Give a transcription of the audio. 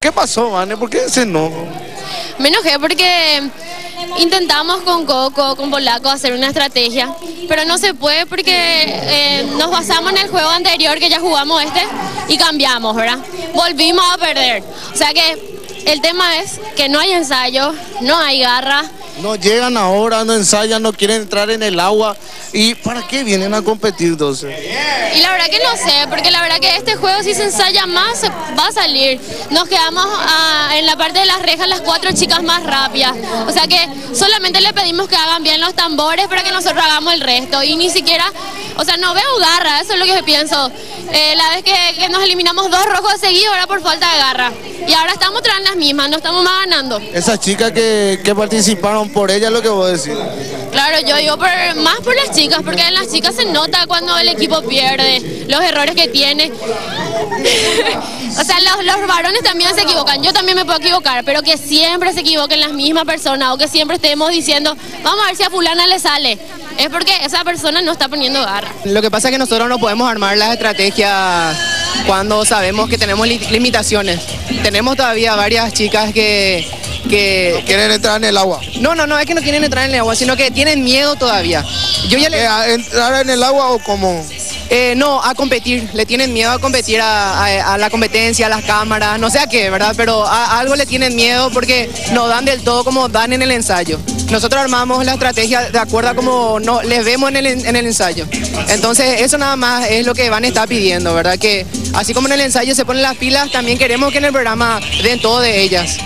¿Qué pasó, Vane? ¿Por qué se enojó? Me enojé porque intentamos con Coco, con Polaco hacer una estrategia, pero no se puede porque eh, nos basamos en el juego anterior que ya jugamos este y cambiamos, ¿verdad? Volvimos a perder. O sea que el tema es que no hay ensayo, no hay garra, No llegan ahora, no ensayan, no quieren entrar en el agua. ¿Y para qué vienen a competir entonces? Y la verdad que no sé, porque la verdad que este juego si se ensaya más va a salir. Nos quedamos ah, en la parte de las rejas las cuatro chicas más rápidas. O sea que solamente le pedimos que hagan bien los tambores para que nosotros hagamos el resto. Y ni siquiera, o sea, no veo garra, eso es lo que pienso. Eh, la vez que, que nos eliminamos dos rojos seguidos era por falta de garra. Y ahora estamos tras las mismas, no estamos más ganando. Esas chicas que, que participaron por ella, lo que vos decís. Claro, yo digo por, más por las chicas, porque en las chicas se nota cuando el equipo pierde, los errores que tiene. o sea, los, los varones también se equivocan, yo también me puedo equivocar, pero que siempre se equivoquen las mismas personas o que siempre estemos diciendo, vamos a ver si a fulana le sale. Es porque esa persona no está poniendo garra. Lo que pasa es que nosotros no podemos armar las estrategias cuando sabemos que tenemos li- limitaciones. Tenemos todavía varias chicas que, que... Quieren entrar en el agua. No, no, no, es que no quieren entrar en el agua, sino que tienen miedo todavía. Yo ya le... Eh, ¿a ¿Entrar en el agua o cómo? Eh, no, a competir. Le tienen miedo a competir a, a- a la competencia, a las cámaras, no sé a qué, ¿verdad? Pero a, a algo le tienen miedo porque no dan del todo como dan en el ensayo. Nosotros armamos la estrategia de acuerdo a como no, les vemos en el, en- en el ensayo. Entonces, eso nada más es lo que Van está pidiendo, ¿verdad? Que así como en el ensayo se ponen las pilas, también queremos que en el programa den todo de ellas.